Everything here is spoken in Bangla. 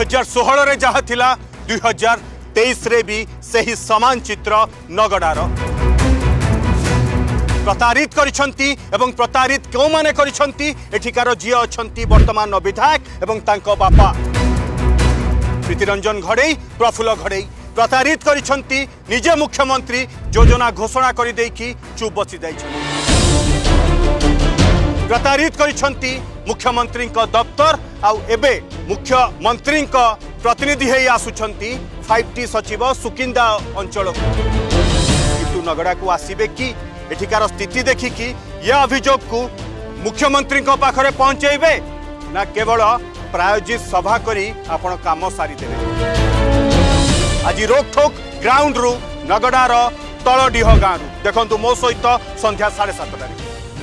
हजार षोहर जहाँ था दुई हजार तेईस भी सही समान चित्र नगड़ार প্রতারিত করেছেন এবং প্রতারিত কেউ মানে করেছেন এঠিকার যিয়ে অনেক বর্তমান বিধায়ক এবং তাঁক বাপা প্রীতিরঞ্জন ঘড়েই প্রফুল্ল ঘড়েই প্রতারিত করেছেন নিজে মুখ্যমন্ত্রী যোজনা ঘোষণা করে দেখি চুপ বসি দিয়েছেন প্রতারিত করেছেন মুখ্যমন্ত্রী দপ্তর ଆଉ ଏବେ ମୁଖ୍ୟମନ୍ତ୍ରୀଙ୍କ ପ୍ରତିନିଧି ହେଇ ଆସୁଛନ୍ତି ଫାଇଭ୍ ଟି ସଚିବ ସୁକିନ୍ଦା ଅଞ୍ଚଳକୁ କିନ୍ତୁ ନଗଡ଼ାକୁ ଆସିବେ କି ଏଠିକାର ସ୍ଥିତି ଦେଖିକି ଏ ଅଭିଯୋଗକୁ ମୁଖ୍ୟମନ୍ତ୍ରୀଙ୍କ ପାଖରେ ପହଞ୍ଚାଇବେ ନା କେବଳ ପ୍ରାୟୋଜିତ ସଭା କରି ଆପଣ କାମ ସାରିଦେବେ ଆଜି ରୋକ୍ଠୋକ୍ ଗ୍ରାଉଣ୍ଡରୁ ନଗଡ଼ାର ତଳଡିହ ଗାଁରୁ ଦେଖନ୍ତୁ ମୋ ସହିତ ସନ୍ଧ୍ୟା ସାଢ଼େ ସାତଟାରେ